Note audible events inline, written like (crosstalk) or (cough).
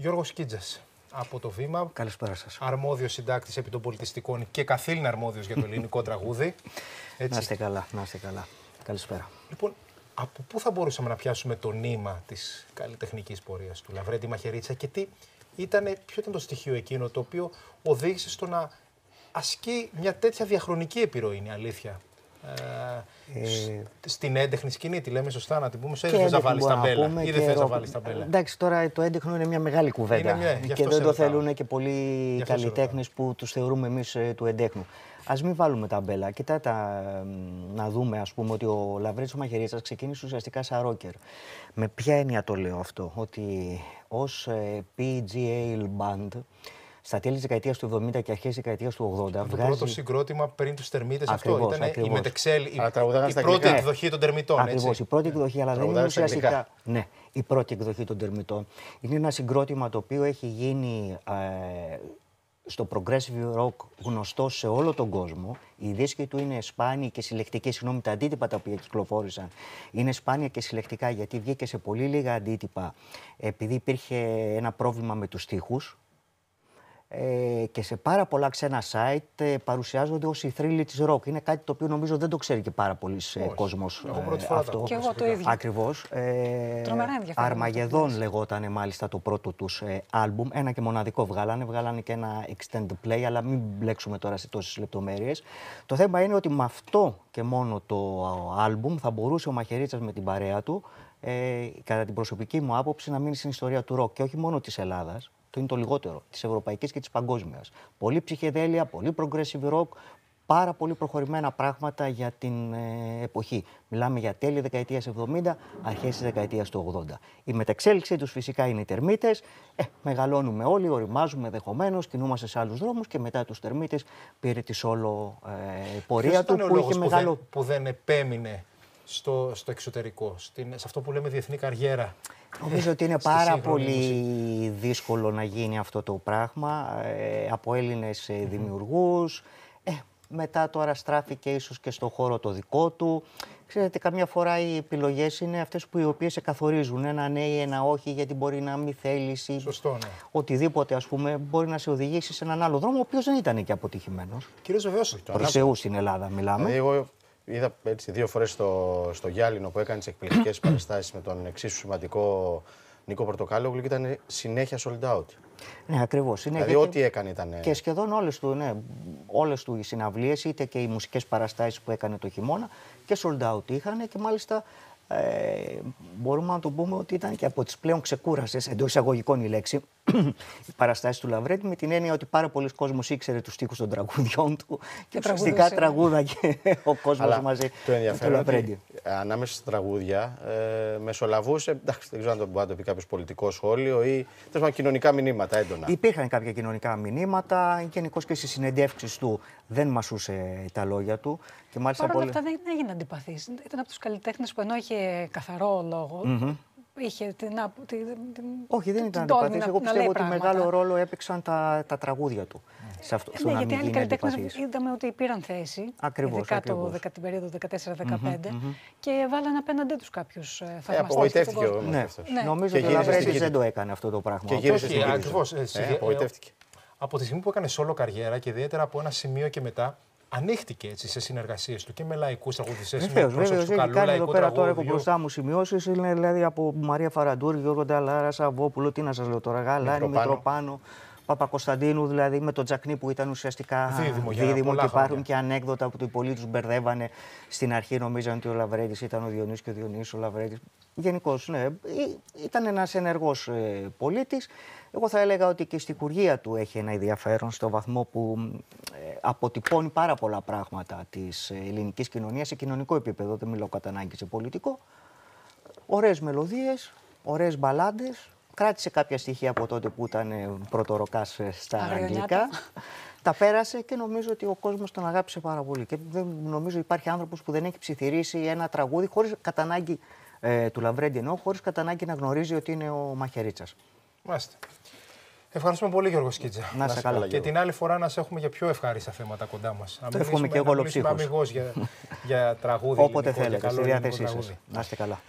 Γιώργος Κίτζας από το Βήμα. Καλησπέρα σας. Αρμόδιος συντάκτης επί των πολιτιστικών και καθήλυνα αρμόδιος για το ελληνικό τραγούδι. Έτσι. Να είστε καλά, να είστε καλά. Καλησπέρα. Λοιπόν, από πού θα μπορούσαμε να πιάσουμε το νήμα της καλλιτεχνικής πορείας του Λαβρέντη Μαχαιρίτσα και τι ήτανε, ποιο ήταν το στοιχείο εκείνο το οποίο οδήγησε στο να ασκεί μια τέτοια διαχρονική επιρροή, είναι αλήθεια; Ε, ε, στην έντεχνη σκηνή, τη λέμε σωστά να την πούμε. Ή δεν θε να βάλει τα μπέλα. Ή δεν θε να βάλεις τα μπέλα. Εντάξει, τώρα το έντεχνο είναι μια μεγάλη κουβέντα. Μια, και δεν το θέλουν και πολλοί καλλιτέχνες που τους θεωρούμε εμείς ε, του εντέχνου. Α μην βάλουμε τα μπέλα. Κοιτάτε να δούμε, ας πούμε, ότι ο Λαβρέτσο Μαχαιρίτσα ξεκίνησε ουσιαστικά σαν ρόκερ. Με ποια έννοια το λέω αυτό, ότι ως PGA band στα τέλη της δεκαετίας του 70 και αρχές της δεκαετίας του 80. Το βγάζει... πρώτο συγκρότημα πριν του τερμίτε αυτό. Ήταν ακριβώς. η Μετεξέλ, η, η πρώτη εκδοχή των τερμητών. Ακριβώς, η πρώτη εκδοχή, αλλά δεν είναι ουσιαστικά. Ναι, η πρώτη εκδοχή των τερμητών. Είναι ένα συγκρότημα το οποίο έχει γίνει ε, στο progressive rock γνωστό σε όλο τον κόσμο. Οι δίσκοι του είναι σπάνιοι και συλλεκτικοί. Συγγνώμη, τα αντίτυπα τα οποία κυκλοφόρησαν είναι σπάνια και συλλεκτικά γιατί βγήκε σε πολύ λίγα αντίτυπα επειδή υπήρχε ένα πρόβλημα με τους στίχους ε, και σε πάρα πολλά ξένα site ε, παρουσιάζονται ως η θρύλη της rock. Είναι κάτι το οποίο νομίζω δεν το ξέρει και πάρα πολλοί ε, κόσμος εγώ πρώτη φορά αυτό. Και εγώ το ίδιο. Ακριβώς. Ε, Τρομερά ενδιαφέρον. Αρμαγεδόν λεγόταν μάλιστα το πρώτο τους ε, άλμπουμ. Ένα και μοναδικό βγάλανε. Βγάλανε και ένα extended play, αλλά μην μπλέξουμε τώρα σε τόσες λεπτομέρειες. Το θέμα είναι ότι με αυτό και μόνο το άλμπουμ θα μπορούσε ο Μαχαιρίτσας με την παρέα του ε, κατά την προσωπική μου άποψη να μείνει στην ιστορία του ροκ και όχι μόνο της Ελλάδας το είναι το λιγότερο, της ευρωπαϊκής και της παγκόσμιας. Πολύ ψυχεδέλεια, πολύ progressive rock, πάρα πολύ προχωρημένα πράγματα για την ε, εποχή. Μιλάμε για τέλη δεκαετίας 70, αρχές της δεκαετίας του 80. Η μεταξέλιξή τους φυσικά είναι οι τερμίτες. Ε, μεγαλώνουμε όλοι, οριμάζουμε ενδεχομένω, κινούμαστε σε άλλους δρόμους και μετά τους τερμίτες πήρε τη όλο ε, πορεία του που είχε μεγάλο. Δεν, που δεν επέμεινε στο, στο εξωτερικό, στην, σε αυτό που λέμε διεθνή καριέρα. Νομίζω ότι είναι πάρα πολύ δύσκολο να γίνει αυτό το πράγμα ε, από Έλληνες mm δημιουργούς. Ε, μετά τώρα στράφηκε ίσως και στο χώρο το δικό του. Ξέρετε, καμιά φορά οι επιλογές είναι αυτές που οι οποίες σε καθορίζουν. Ένα ναι ή ένα όχι, γιατί μπορεί να μην θέλεις ή Σωστό, ναι. οτιδήποτε, ας πούμε, μπορεί να σε οδηγήσει σε έναν άλλο δρόμο, ο οποίος δεν ήταν και αποτυχημένος. Κύριε βεβαίως. Προς Θεούς στην Ελλάδα μιλάμε. Δηλαδή, εγώ είδα έτσι δύο φορές στο, στο Γιάλινο που έκανε τις εκπληκτικές (clears throat) παραστάσεις με τον εξίσου σημαντικό Νίκο Πορτοκάλογλου και ήταν συνέχεια sold out. Ναι, ακριβώς. Δηλαδή, ό,τι έκανε ήταν. Και σχεδόν όλες του, ναι, όλες του οι συναυλίες, είτε και οι μουσικές παραστάσεις που έκανε το χειμώνα και sold out είχαν και μάλιστα ε, μπορούμε να το πούμε ότι ήταν και από τις πλέον ξεκούρασες εντός εισαγωγικών η λέξη οι παραστάσει του Λαβρέντη με την έννοια ότι πάρα πολλοί κόσμοι ήξερε τους τοίχου των τραγουδιών του και ουσιαστικά τραγούδαγε ο κόσμος μαζί το ενδιαφέρον με τον Ανάμεσα στα τραγούδια ε, μεσολαβούσε, εντάξει, δεν ξέρω αν το μπορεί να το πει κάποιος πολιτικός σχόλιο ή τέλος κοινωνικά μηνύματα έντονα. Υπήρχαν κάποια κοινωνικά μηνύματα. Γενικώς και στις συνεντεύξεις του δεν μασούσε τα λόγια του. Και μάλιστα Παρ' όλα αυτά δεν έγινε αντιπαθής. Ήταν από τους καλλιτέχνες που ενώ είχε καθαρό λόγο, mm-hmm. Είχε την, την, την. Όχι, δεν ήταν αντιπαθής. Εγώ πιστεύω ότι μεγάλο ρόλο έπαιξαν τα, τα τραγούδια του. Σε αυτό, ε, ναι, γιατί άλλοι καλλιτέχνε είδαμε ότι πήραν θέση. Ακριβώς. Ειδικά το, την περίοδο 14-15 mm-hmm, και βάλαν απέναντι τους κάποιους ε, θαυμαστές. Ε, απογοητεύτηκε ο ναι. ναι. Νομίζω ότι ο Λαβρέτη δεν το έκανε αυτό το πράγμα. Και γύρισε Ακριβώ. Ε, απογοητεύτηκε. Από τη στιγμή που έκανε solo καριέρα και ιδιαίτερα από ένα σημείο και μετά, ανοίχτηκε έτσι σε συνεργασίες του και με λαϊκούς τραγουδιστές. Βεβαίως, βεβαίως. Έχει κάνει εδώ πέρα τώρα έχω μπροστά μου σημειώσεις. Είναι δηλαδή από Μαρία Φαραντούρη, Γιώργο Νταλάρα, Σαββόπουλο, τι να σας λέω τώρα, Γαλάνη, Μητροπάνο. Παπακοσταντίνου, δηλαδή με τον Τζακνί που ήταν ουσιαστικά δίδυμο, δίδυμο και υπάρχουν και ανέκδοτα που οι πολλοί τους μπερδεύανε. Στην αρχή νομίζαν ότι ο Λαβρέτη ήταν ο Διονύσης και ο Διονύσης ο Λαβρέτη. Γενικώς, ναι, ήταν ένας ενεργός ε, πολίτης. Εγώ θα έλεγα ότι και στη κουργία του έχει ένα ενδιαφέρον στο βαθμό που ε, αποτυπώνει πάρα πολλά πράγματα της ε, ελληνικής κοινωνίας σε κοινωνικό επίπεδο. Δεν μιλάω κατά ανάγκη σε πολιτικό. Ωραίες μελωδίες, ωραίες μπαλάντες, κράτησε κάποια στοιχεία από τότε που ήταν ε, πρωτοροκάς ε, στα αγγλικά. Τα πέρασε και νομίζω ότι ο κόσμος τον αγάπησε πάρα πολύ. Και δεν νομίζω υπάρχει άνθρωπος που δεν έχει ψιθυρίσει ένα τραγούδι χωρίς κατά ανάγκη ε, του Λαβρέντι ενώ, χωρίς κατά ανάγκη να γνωρίζει ότι είναι ο Μαχαιρίτσας. Μάλιστα. Ευχαριστούμε πολύ, Γιώργος Σκίτζα. Να σε καλά. Και την άλλη φορά να σε έχουμε για πιο ευχάριστα θέματα κοντά μας. Το εύχομαι και εγώ ολοψύχως. για, για (laughs) τραγούδι. Όποτε θέλετε, στη διάθεσή σας. Να είστε καλά.